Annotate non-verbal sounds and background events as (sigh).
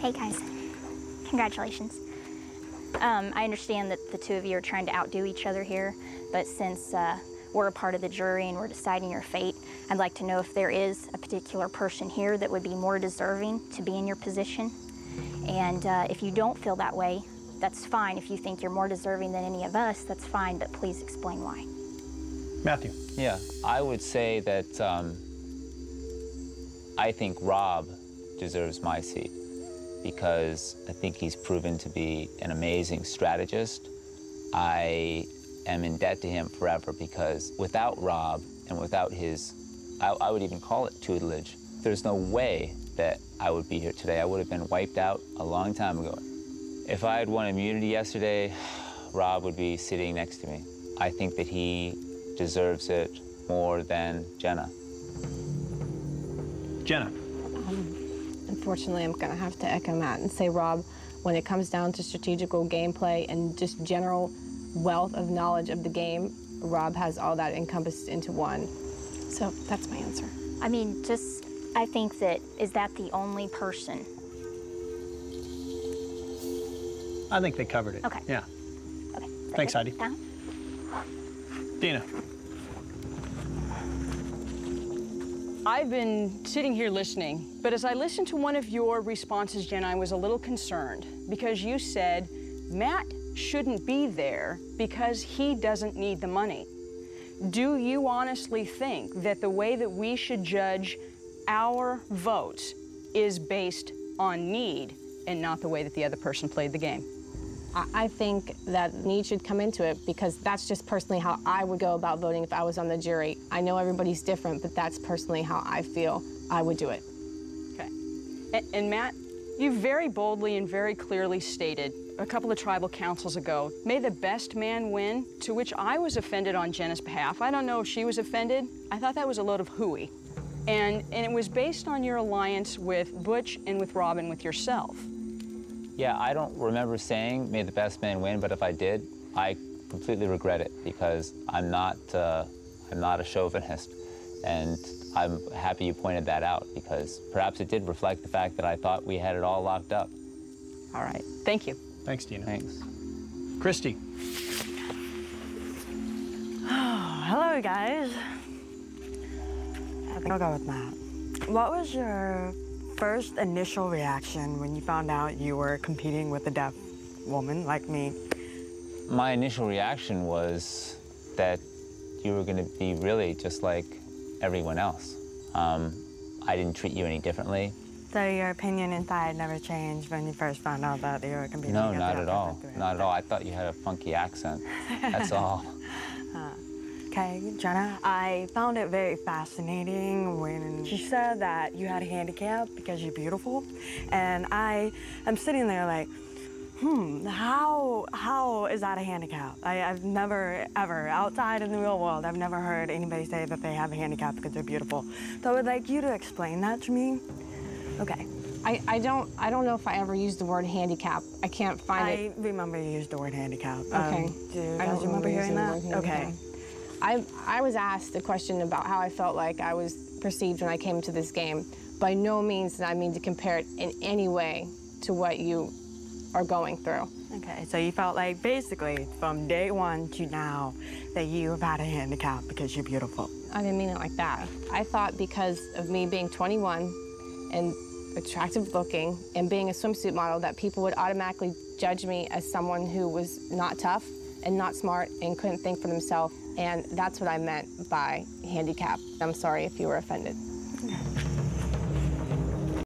Hey guys, congratulations. Um, I understand that the two of you are trying to outdo each other here, but since uh, we're a part of the jury and we're deciding your fate, I'd like to know if there is a particular person here that would be more deserving to be in your position. And uh, if you don't feel that way, that's fine. If you think you're more deserving than any of us, that's fine, but please explain why. Matthew. Yeah, I would say that um, I think Rob deserves my seat because I think he's proven to be an amazing strategist. I am in debt to him forever because without Rob and without his, I, I would even call it tutelage, there's no way that I would be here today. I would have been wiped out a long time ago. If I had won immunity yesterday, (sighs) Rob would be sitting next to me. I think that he deserves it more than Jenna. Jenna. Um, Unfortunately, I'm going to have to echo Matt and say, Rob, when it comes down to strategical gameplay and just general wealth of knowledge of the game, Rob has all that encompassed into one. So that's my answer. I mean, just, I think that, is that the only person? I think they covered it. Okay. Yeah. Okay. Thanks, good? Heidi. Uh-huh. Deena. I've been sitting here listening, but as I listened to one of your responses, Jen, I was a little concerned because you said Matt shouldn't be there because he doesn't need the money. Do you honestly think that the way that we should judge our votes is based on need and not the way that the other person played the game? I, think that need should come into it because that's just personally how I would go about voting if I was on the jury. I know everybody's different, but that's personally how I feel I would do it. Okay. And, and Matt, you very boldly and very clearly stated a couple of tribal councils ago, may the best man win, to which I was offended on Jenna's behalf. I don't know if she was offended. I thought that was a load of hooey. And, and it was based on your alliance with Butch and with Robin, with yourself. Yeah, I don't remember saying may the best man win, but if I did, I completely regret it because I'm not, uh, I'm not a chauvinist. And I'm happy you pointed that out because perhaps it did reflect the fact that I thought we had it all locked up. All right. Thank you. Thanks, Deena. Thanks. Christy. (sighs) Hello, guys. I think I'll go with Matt. What was your first initial reaction when you found out you were competing with a deaf woman like me? My initial reaction was that you were going to be really just like everyone else. Um, I didn't treat you any differently. So your opinion inside never changed when you first found out that you were competing No, not at all. Not at all. I thought you had a funky accent. That's (laughs) all. Okay, Jenna, I found it very fascinating when she said that you had a handicap because you're beautiful. And I am sitting there like, hmm, how, how is that a handicap? I, I've never, ever, outside in the real world, I've never heard anybody say that they have a handicap because they're beautiful. So I would like you to explain that to me. Okay. I, I don't I don't know if I ever used the word handicap. I can't find I it. remember you used the word handicap. Okay. Um, do you I don't remember hearing that? Okay. I, I was asked a question about how I felt like I was perceived when I came to this game. By no means did I mean to compare it in any way to what you are going through. Okay, so you felt like basically from day one to now that you have had a handicap because you're beautiful. I didn't mean it like that. I thought because of me being 21 and attractive looking and being a swimsuit model that people would automatically judge me as someone who was not tough and not smart and couldn't think for themselves. And that's what I meant by handicap. I'm sorry if you were offended.